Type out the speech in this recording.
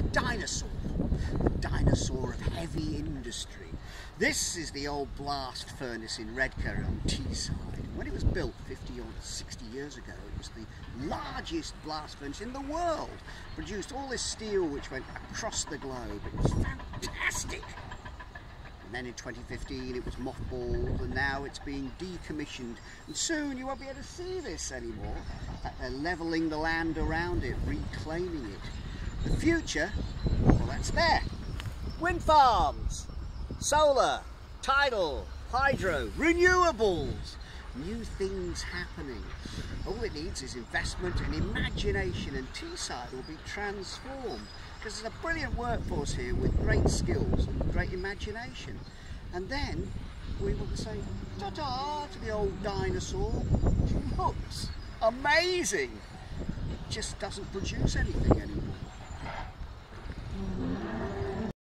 a dinosaur, the dinosaur of heavy industry. This is the old blast furnace in Redcar on Teesside. When it was built 50 or 60 years ago, it was the largest blast furnace in the world. Produced all this steel which went across the globe. It was fantastic. And then in 2015 it was mothballed and now it's being decommissioned. And soon you won't be able to see this anymore. They're levelling the land around it, reclaiming it. The future, well that's there. Wind farms, solar, tidal, hydro, renewables, new things happening. All it needs is investment and imagination and Teesside will be transformed because there's a brilliant workforce here with great skills and great imagination. And then we will say ta-ta to the old dinosaur. Looks amazing. It just doesn't produce anything anymore.